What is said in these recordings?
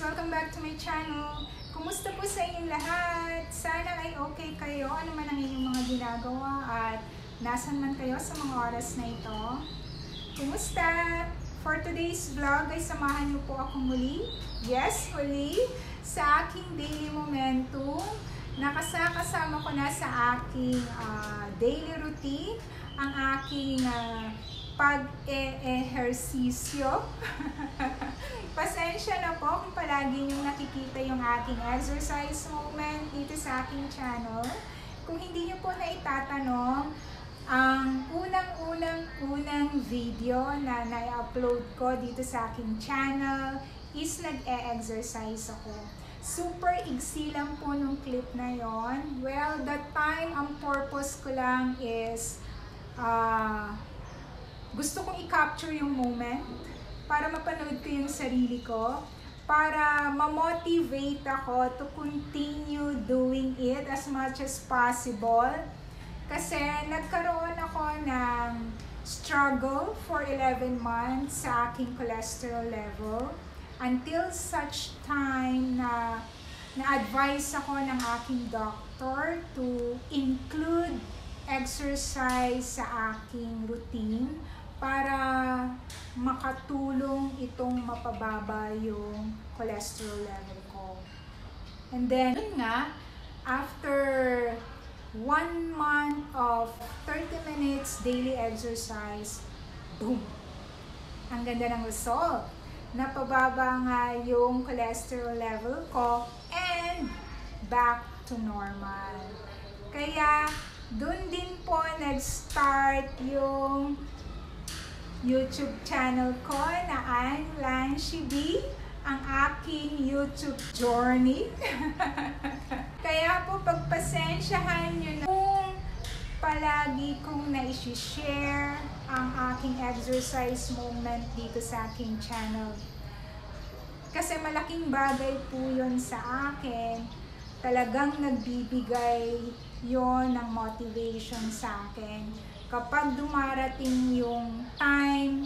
Welcome back to my channel. Kumusta po sa inyong lahat? Sana ay okay kayo, ano man ang inyong mga ginagawa at nasan man kayo sa mga oras na ito. Kumusta? For today's vlog ay samahan niyo po ako muli. Yes, muli sa aking daily momentum. Nakasakasama ko na sa aking uh, daily routine ang aking uh, pag-e-ehersisyo. Pasensya na po kung palagi niyong nakikita yung aking exercise moment dito sa aking channel. Kung hindi niyo po na itatanong, ang unang-unang-unang video na na-upload ko dito sa aking channel is nag-e-exercise ako. Super igsi lang po nung clip na yon. Well, that time, ang purpose ko lang is uh, gusto kong i-capture yung moment para mapanood ko yung sarili ko, para ma-motivate ako to continue doing it as much as possible. Kasi nagkaroon ako ng struggle for 11 months sa aking cholesterol level until such time na na-advise ako ng aking doctor to include exercise sa aking routine para makatulong itong mapababa yung cholesterol level ko. And then, yun nga, after one month of 30 minutes daily exercise, boom! Ang ganda ng result. Napababa nga yung cholesterol level ko and back to normal. Kaya, dun din po nag-start yung YouTube channel ko na ang Lanshi B, ang aking YouTube journey. Kaya po pagpasensyahan nyo na kung palagi kong na-share ang aking exercise moment dito sa aking channel. Kasi malaking bagay po yon sa akin. Talagang nagbibigay yon ng motivation sa akin kapag dumarating yung time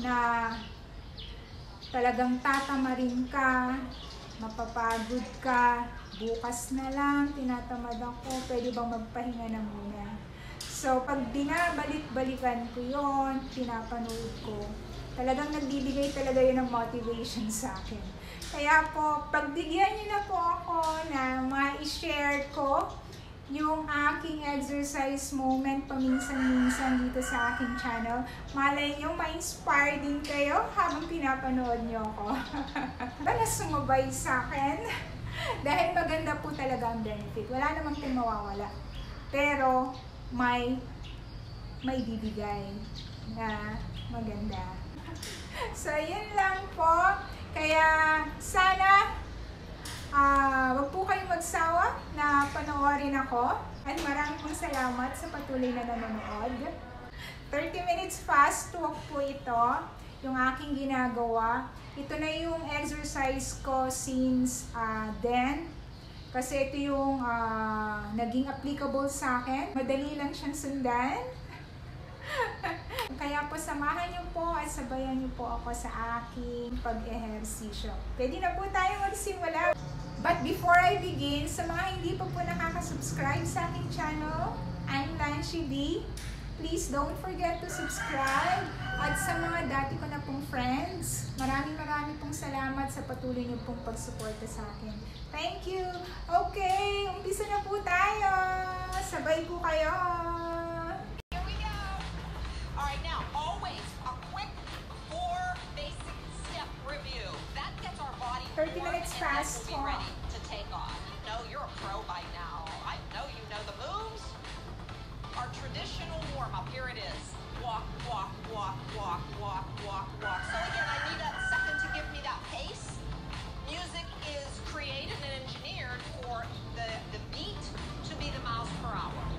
na talagang tatamarin ka, mapapagod ka, bukas na lang, tinatamad ako, pwede bang magpahinga na muna. So, pag binabalik-balikan ko yon pinapanood ko, talagang nagbibigay talaga yun ng motivation sa akin. Kaya po, pagbigyan niyo na po ako na ma-share ko yung aking exercise moment paminsan-minsan dito sa aking channel. Malay nyo, ma-inspire din kayo habang pinapanood nyo ako. Bala sumabay sa akin. Dahil maganda po talaga ang benefit. Wala naman pong mawawala. Pero, may may bibigay na maganda. So, yun lang po. Kaya, sana Uh, wag po kayong magsawa na panoorin ako. At maraming pong salamat sa patuloy na nanonood. 30 minutes fast walk po ito, yung aking ginagawa. Ito na yung exercise ko since uh, then. Kasi ito yung uh, naging applicable sa akin. Madali lang siyang sundan. Kaya po samahan niyo po at sabayan niyo po ako sa aking pag-ehersisyo. Pwede na po tayo magsimula. But before I begin, sa mga hindi pa po nakaka-subscribe sa aking channel, I'm Lanshi D. Please don't forget to subscribe. At sa mga dati ko na pong friends, maraming maraming pong salamat sa patuloy niyo pong pagsuporta sa akin. Thank you! Okay, umpisa na po tayo! Sabay po kayo! Here we go! Alright, now, 30 minutes fast talk. ready to take off. You know you're a pro by now. I know you know the moves. Our traditional warm-up, here it is. Walk, walk, walk, walk, walk, walk, walk. So again, I need a second to give me that pace. Music is created and engineered for the, the beat to be the miles per hour.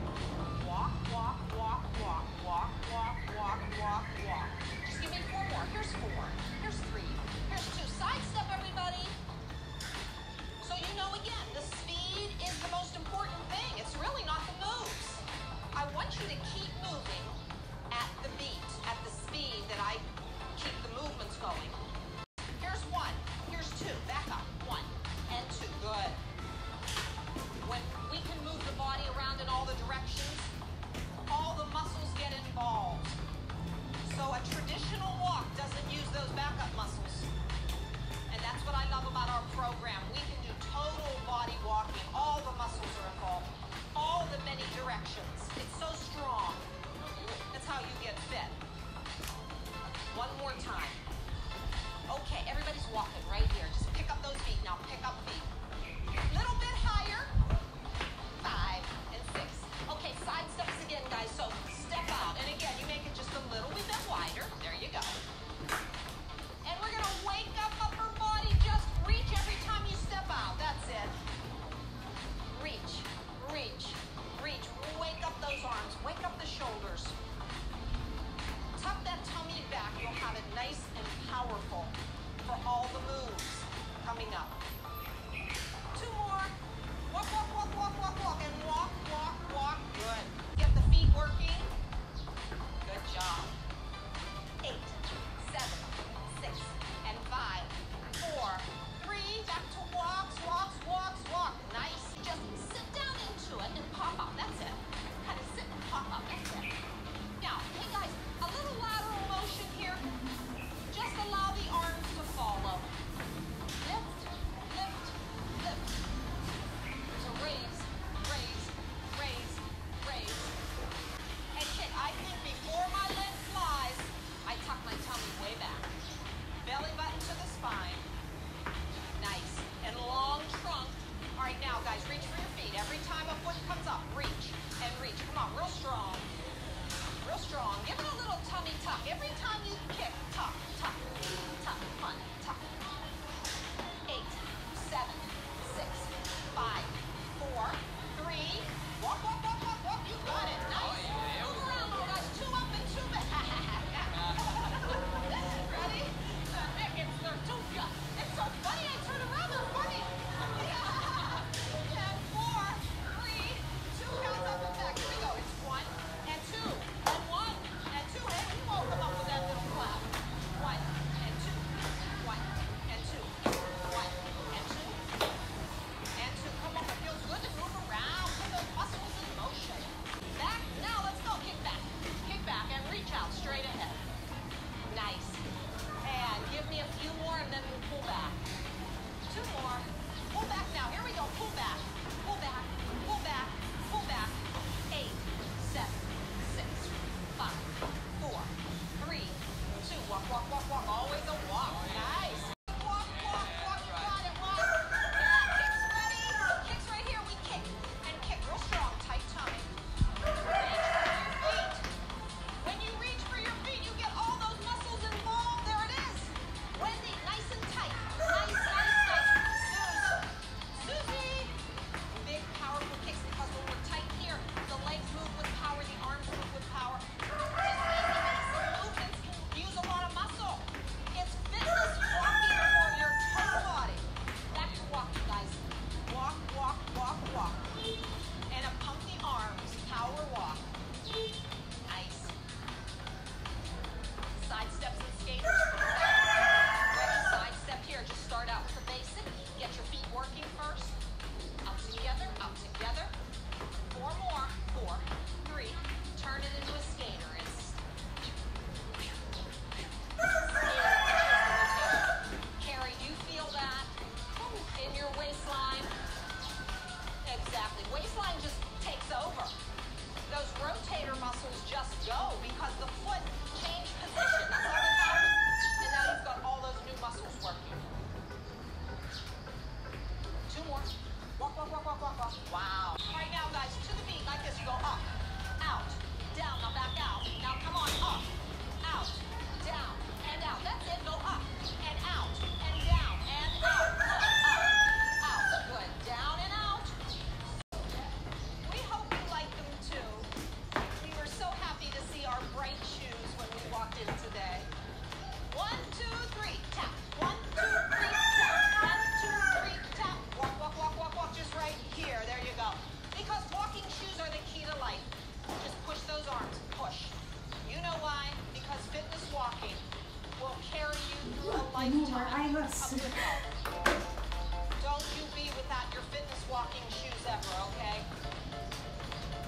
shoes ever, okay?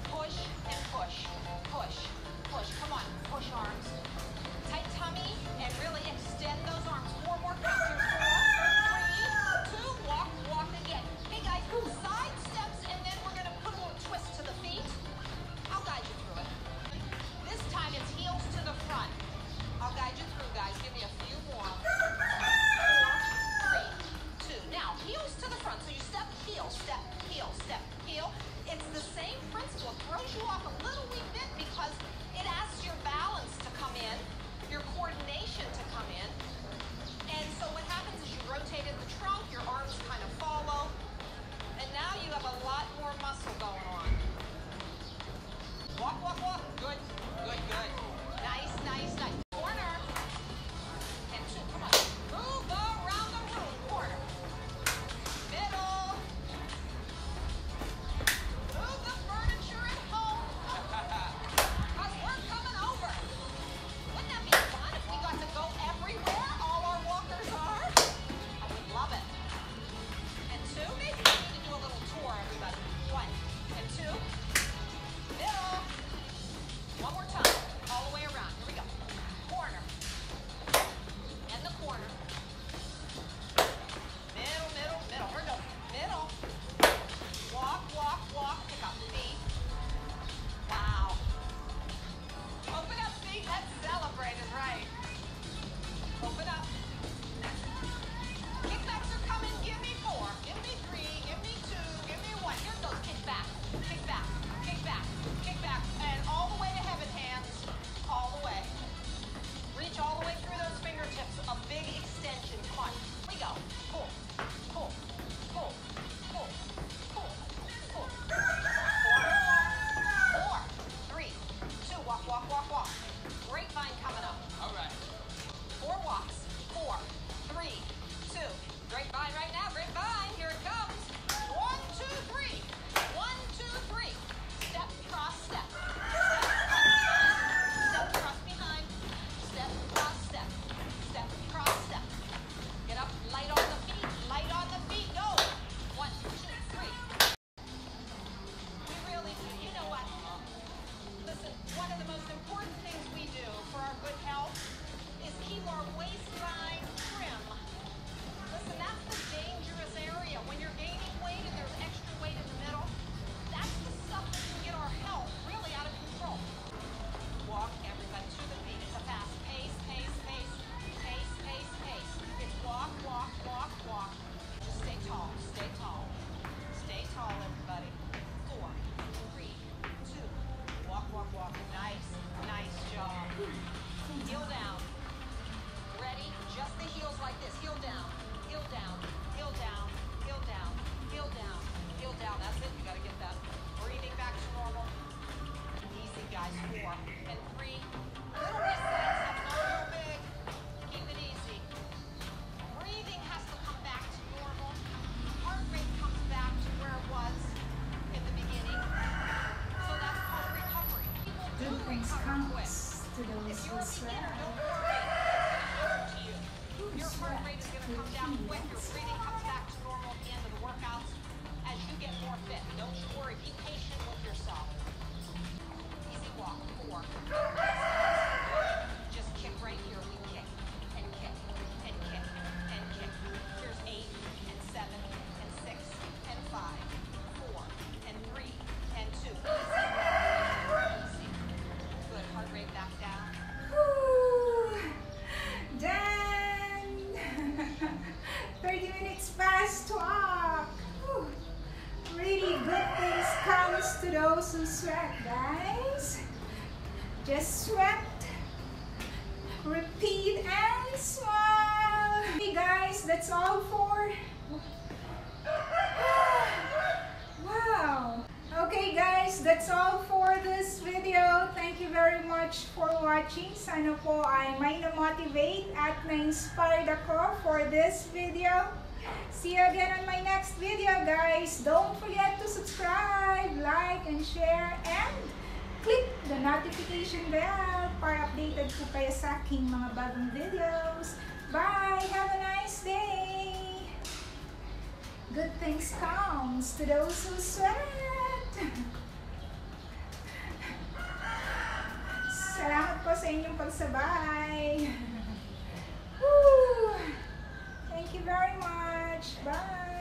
Push and push. Push. Push. Come on. Push arms. size four, and three, little could also sweat, guys. Just sweat. Repeat and smile. Hey guys, that's all for. Wow. Okay guys, that's all for this video. Thank you very much for watching. Sana po ay may na-motivate at na-inspired ako for this video. See you again on my next video guys. Don't forget and share, and click the notification bell para updated po kayo sa aking mga bagong videos. Bye! Have a nice day! Good things comes to those who sweat! Salamat po sa inyong pagsabay! Woo! Thank you very much! Bye!